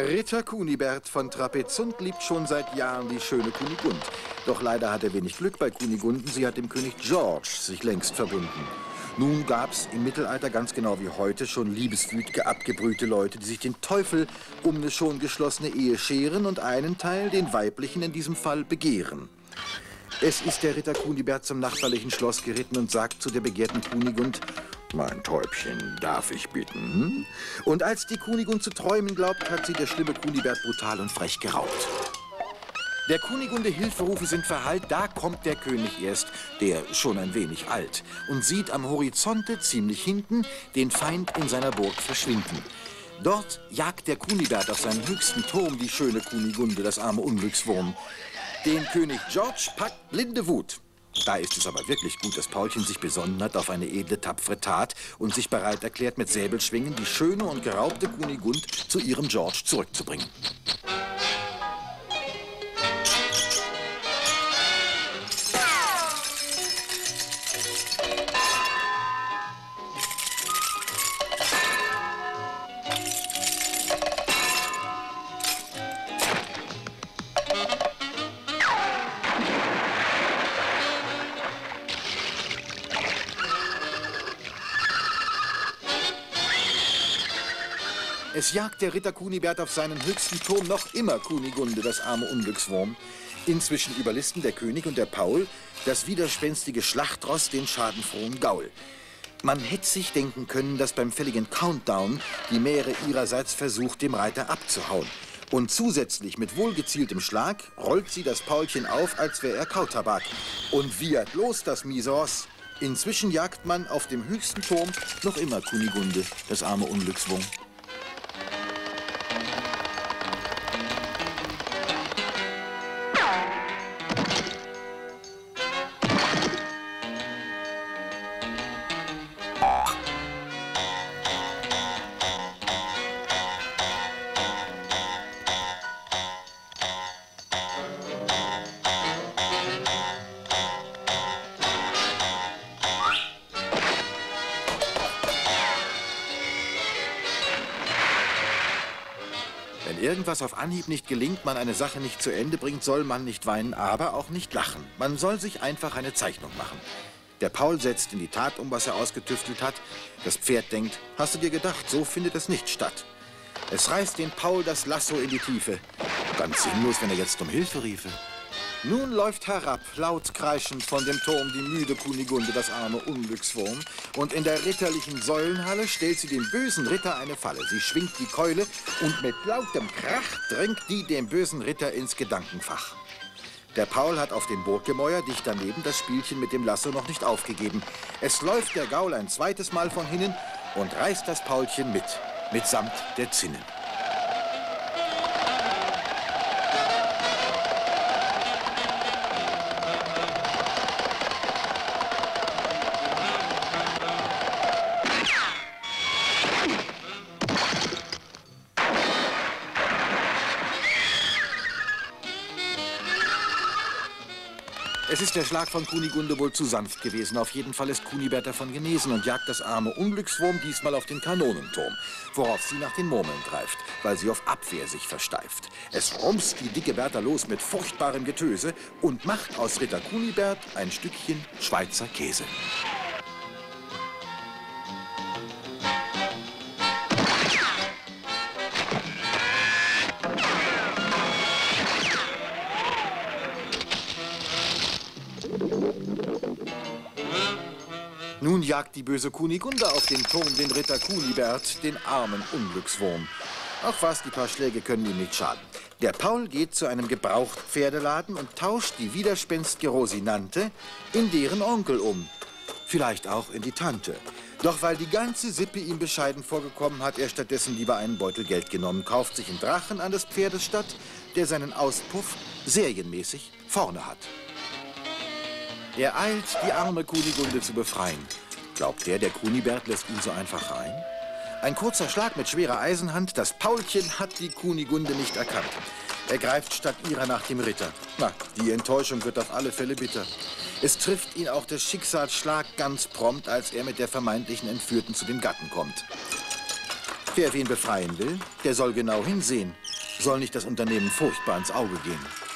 Der Ritter Kunibert von Trapezund liebt schon seit Jahren die schöne Kunigund. Doch leider hat er wenig Glück bei Kunigunden. Sie hat dem König George sich längst verbunden. Nun gab es im Mittelalter ganz genau wie heute schon liebeswütige, abgebrühte Leute, die sich den Teufel um eine schon geschlossene Ehe scheren und einen Teil, den weiblichen in diesem Fall, begehren. Es ist der Ritter Kunibert zum nachbarlichen Schloss geritten und sagt zu der begehrten Kunigund, mein Täubchen, darf ich bitten? Und als die Kunigund zu träumen glaubt, hat sie der schlimme Kunibert brutal und frech geraubt. Der Kunigunde Hilferufe sind verhallt, da kommt der König erst, der schon ein wenig alt, und sieht am Horizonte, ziemlich hinten, den Feind in seiner Burg verschwinden. Dort jagt der Kunibert auf seinen höchsten Turm die schöne Kunigunde, das arme Unglückswurm. Den König George packt blinde Wut. Da ist es aber wirklich gut, dass Paulchen sich besonnen hat auf eine edle, tapfere Tat und sich bereit erklärt, mit Säbelschwingen die schöne und geraubte Kunigund zu ihrem George zurückzubringen. Es jagt der Ritter Kunibert auf seinen höchsten Turm noch immer Kunigunde, das arme Unglückswurm. Inzwischen überlisten der König und der Paul das widerspenstige Schlachtross den schadenfrohen Gaul. Man hätte sich denken können, dass beim fälligen Countdown die Meere ihrerseits versucht, dem Reiter abzuhauen. Und zusätzlich mit wohlgezieltem Schlag rollt sie das Paulchen auf, als wäre er Kautabak. Und wiehert los das Misors. Inzwischen jagt man auf dem höchsten Turm noch immer Kunigunde, das arme Unglückswurm. Wenn irgendwas auf Anhieb nicht gelingt, man eine Sache nicht zu Ende bringt, soll man nicht weinen, aber auch nicht lachen. Man soll sich einfach eine Zeichnung machen. Der Paul setzt in die Tat um, was er ausgetüftelt hat. Das Pferd denkt, hast du dir gedacht, so findet es nicht statt. Es reißt den Paul das Lasso in die Tiefe. Ganz sinnlos, wenn er jetzt um Hilfe riefe. Nun läuft herab, laut kreischend von dem Turm die müde Kunigunde, das arme Unglückswurm. Und in der ritterlichen Säulenhalle stellt sie dem bösen Ritter eine Falle. Sie schwingt die Keule und mit lautem Krach drängt die dem bösen Ritter ins Gedankenfach. Der Paul hat auf dem Burggemäuer dicht daneben das Spielchen mit dem Lasso noch nicht aufgegeben. Es läuft der Gaul ein zweites Mal von hinnen und reißt das Paulchen mit, mitsamt der Zinnen. Es ist der Schlag von Kunigunde wohl zu sanft gewesen. Auf jeden Fall ist Kunibert davon genesen und jagt das arme Unglückswurm diesmal auf den Kanonenturm, worauf sie nach den Murmeln greift, weil sie auf Abwehr sich versteift. Es rumst die dicke Bertha los mit furchtbarem Getöse und macht aus Ritter Kunibert ein Stückchen Schweizer Käse. Nun jagt die böse Kunigunde auf den Turm den Ritter Kunibert, den armen Unglückswurm. Auch was, die paar Schläge können ihm nicht schaden. Der Paul geht zu einem Gebrauchtpferdeladen und tauscht die widerspenstige Rosinante in deren Onkel um. Vielleicht auch in die Tante. Doch weil die ganze Sippe ihm bescheiden vorgekommen, hat er stattdessen lieber einen Beutel Geld genommen, kauft sich einen Drachen an des Pferdes statt, der seinen Auspuff serienmäßig vorne hat. Er eilt, die arme Kunigunde zu befreien. Glaubt der, der Kunibert lässt ihn so einfach rein? Ein kurzer Schlag mit schwerer Eisenhand, das Paulchen hat die Kunigunde nicht erkannt. Er greift statt ihrer nach dem Ritter. Na, die Enttäuschung wird auf alle Fälle bitter. Es trifft ihn auch der Schicksalsschlag ganz prompt, als er mit der vermeintlichen Entführten zu dem Gatten kommt. Wer wen befreien will, der soll genau hinsehen. Soll nicht das Unternehmen furchtbar ins Auge gehen.